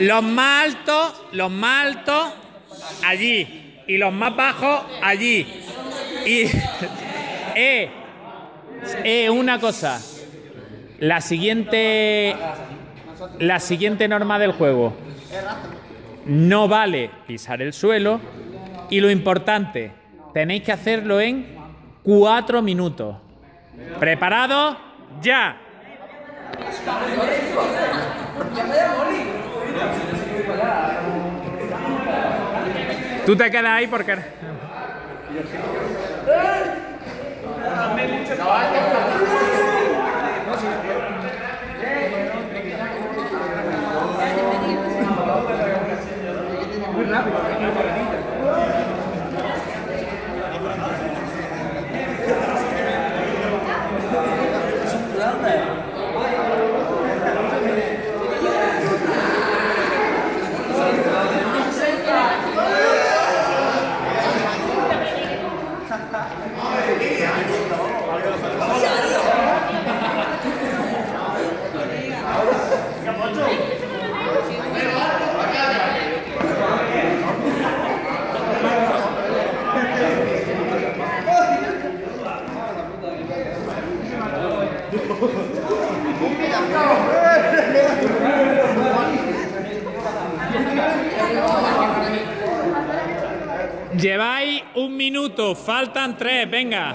Los más altos, los más altos, allí. Y los más bajos, allí. Y. eh, eh, una cosa. La siguiente. La siguiente norma del juego. No vale pisar el suelo. Y lo importante, tenéis que hacerlo en cuatro minutos. ¿Preparados? ¡Ya! Tú te quedas ahí porque... Lleváis un minuto, faltan tres, venga.